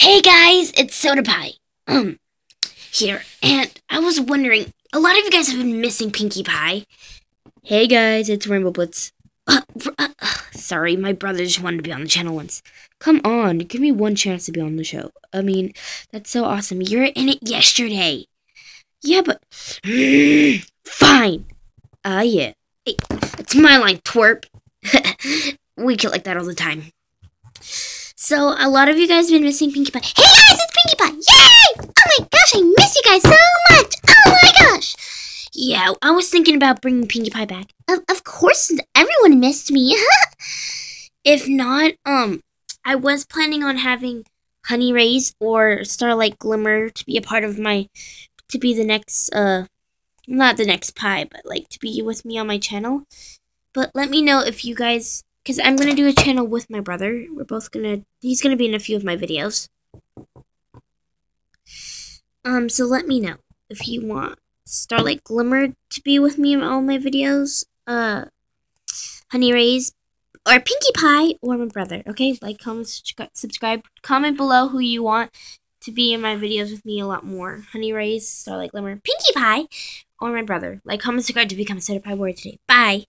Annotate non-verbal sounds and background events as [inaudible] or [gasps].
Hey guys, it's Soda Pie. Um, here, and I was wondering, a lot of you guys have been missing Pinkie Pie. Hey guys, it's Rainbow Blitz. Uh, uh, uh, sorry, my brother just wanted to be on the channel once. Come on, give me one chance to be on the show. I mean, that's so awesome. You were in it yesterday. Yeah, but [gasps] fine. Ah, uh, yeah. Hey, it's my line, twerp. [laughs] we get like that all the time. So a lot of you guys have been missing Pinkie Pie. Hey guys, it's Pinkie Pie! Yay! Oh my gosh, I miss you guys so much! Oh my gosh! Yeah, I was thinking about bringing Pinkie Pie back. Of, of course, everyone missed me. [laughs] if not, um, I was planning on having Honey Rays or Starlight Glimmer to be a part of my, to be the next, uh, not the next pie, but like to be with me on my channel. But let me know if you guys because I'm to do a channel with my brother. We're both to, he's to be in a few of my videos. Um, so let me know if you want Starlight Glimmer to be with me in all my videos, uh, Honey Rays, or Pinkie Pie, or my brother, okay? Like, comment, subscribe, comment below who you want to be in my videos with me a lot more. Honey Rays, Starlight Glimmer, Pinkie Pie, or my brother. Like, comment, subscribe to become a Pie Warrior today. Bye!